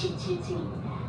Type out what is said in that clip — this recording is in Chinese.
去，去，去。